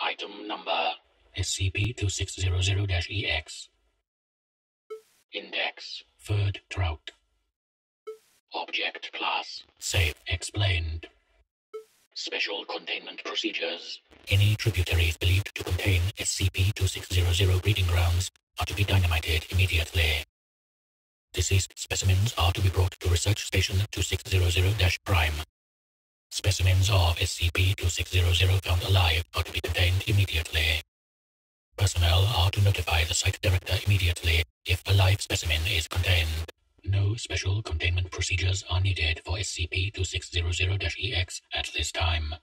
Item number SCP-2600-EX. Index Furred Trout. Object Class Safe Explained. Special Containment Procedures. Any tributaries believed to contain SCP-2600 breeding grounds are to be dynamited immediately. Deceased specimens are to be brought to Research Station 2600-Prime. Specimens of SCP-2600 found alive are to be contained immediately. Personnel are to notify the site director immediately if a live specimen is contained. No special containment procedures are needed for SCP-2600-EX at this time.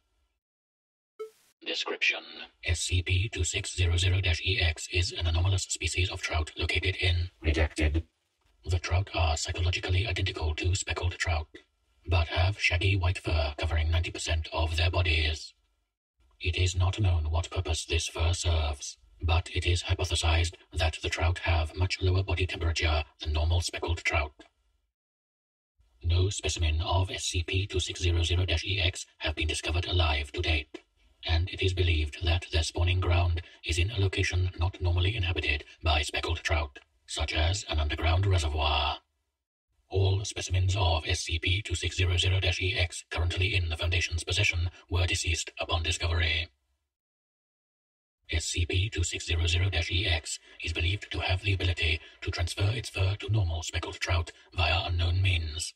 Description SCP-2600-EX is an anomalous species of trout located in Redacted. The trout are psychologically identical to speckled trout, but have shaggy white fur covering 90% of their bodies. It is not known what purpose this fur serves, but it is hypothesized that the trout have much lower body temperature than normal speckled trout. No specimen of SCP-2600-EX have been discovered alive to date, and it is believed that their spawning ground is in a location not normally inhabited by speckled trout such as an underground reservoir. All specimens of SCP-2600-EX currently in the Foundation's possession were deceased upon discovery. SCP-2600-EX is believed to have the ability to transfer its fur to normal speckled trout via unknown means.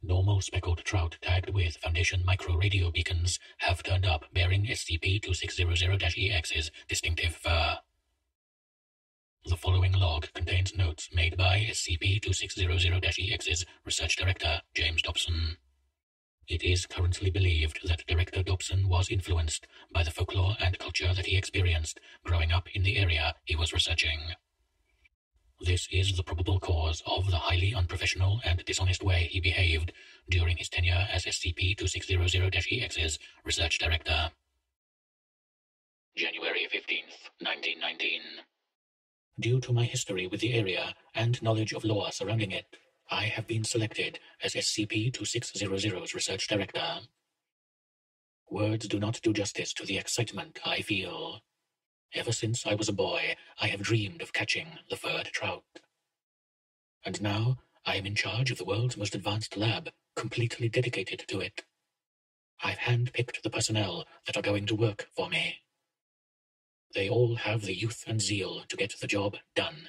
Normal speckled trout tagged with Foundation micro-radio beacons have turned up bearing SCP-2600-EX's distinctive fur. Contains notes made by SCP-2600-EX's Research Director, James Dobson. It is currently believed that Director Dobson was influenced by the folklore and culture that he experienced growing up in the area he was researching. This is the probable cause of the highly unprofessional and dishonest way he behaved during his tenure as SCP-2600-EX's Research Director. January 15th, 1919. Due to my history with the area and knowledge of lore surrounding it, I have been selected as SCP-2600's research director. Words do not do justice to the excitement I feel. Ever since I was a boy, I have dreamed of catching the furred trout. And now I am in charge of the world's most advanced lab, completely dedicated to it. I've handpicked the personnel that are going to work for me. They all have the youth and zeal to get the job done.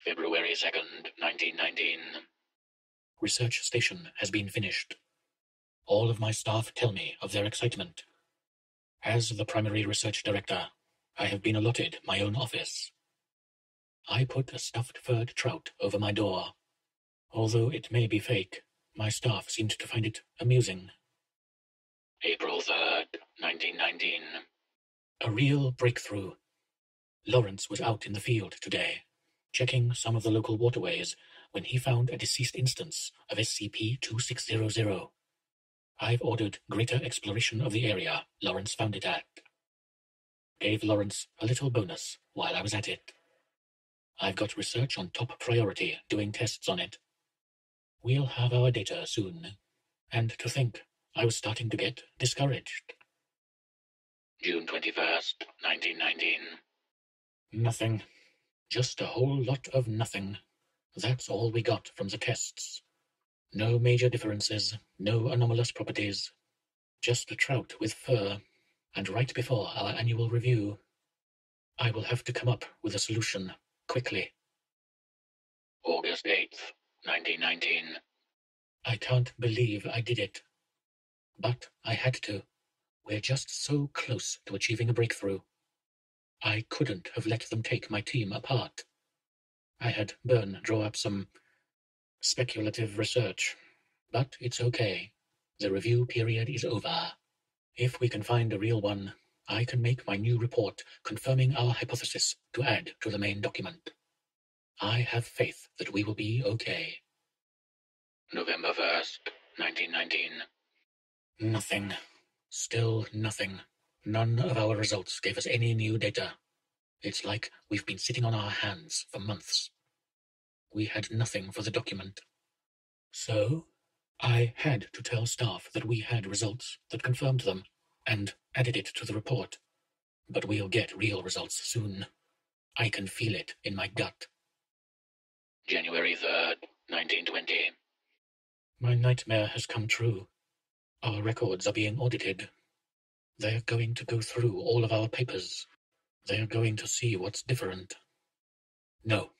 February 2nd, 1919. Research station has been finished. All of my staff tell me of their excitement. As the primary research director, I have been allotted my own office. I put a stuffed furred trout over my door. Although it may be fake, my staff seemed to find it amusing. April 3rd, 1919. A real breakthrough. Lawrence was out in the field today, checking some of the local waterways, when he found a deceased instance of SCP-2600. I've ordered greater exploration of the area Lawrence found it at. Gave Lawrence a little bonus while I was at it. I've got research on top priority doing tests on it. We'll have our data soon. And to think, I was starting to get discouraged. June 21st, 1919. Nothing. Just a whole lot of nothing. That's all we got from the tests. No major differences, no anomalous properties. Just a trout with fur, and right before our annual review. I will have to come up with a solution, quickly. August 8th, 1919. I can't believe I did it. But I had to. We're just so close to achieving a breakthrough. I couldn't have let them take my team apart. I had Byrne draw up some speculative research, but it's okay. The review period is over. If we can find a real one, I can make my new report confirming our hypothesis to add to the main document. I have faith that we will be okay. November 1st, 1919. Nothing. Still nothing. None of our results gave us any new data. It's like we've been sitting on our hands for months. We had nothing for the document. So, I had to tell staff that we had results that confirmed them, and added it to the report, But we'll get real results soon. I can feel it in my gut. January 3rd, 1920. My nightmare has come true. Our records are being audited. They're going to go through all of our papers. They're going to see what's different. No,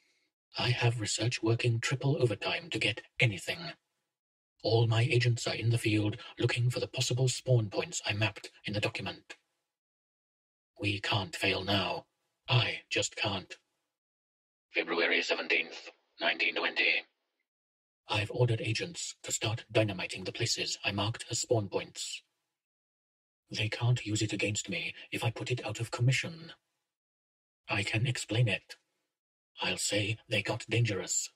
I have research working triple overtime to get anything. All my agents are in the field looking for the possible spawn points I mapped in the document. We can't fail now. I just can't. February 17th, 1920. I've ordered agents to start dynamiting the places I marked as spawn points. They can't use it against me if I put it out of commission. I can explain it. I'll say they got dangerous.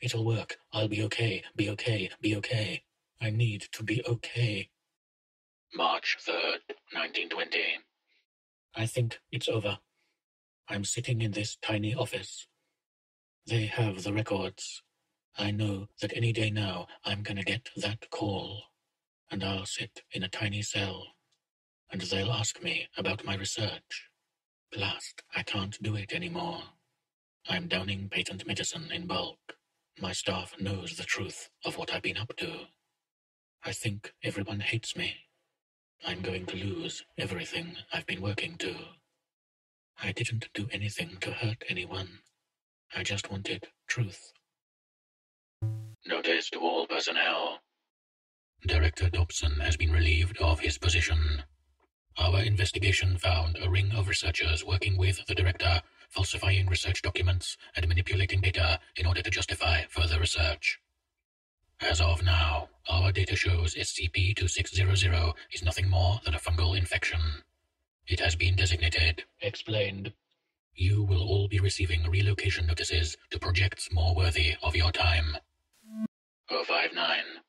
It'll work. I'll be okay, be okay, be okay. I need to be okay. March 3rd, 1920. I think it's over. I'm sitting in this tiny office. They have the records. I know that any day now I'm gonna get that call. And I'll sit in a tiny cell. And they'll ask me about my research. Blast, I can't do it anymore. I'm downing patent medicine in bulk. My staff knows the truth of what I've been up to. I think everyone hates me. I'm going to lose everything I've been working to. I didn't do anything to hurt anyone. I just wanted truth. Notice to all personnel. Director Dobson has been relieved of his position. Our investigation found a ring of researchers working with the director, falsifying research documents and manipulating data in order to justify further research. As of now, our data shows SCP-2600 is nothing more than a fungal infection. It has been designated. Explained. You will all be receiving relocation notices to projects more worthy of your time. 059.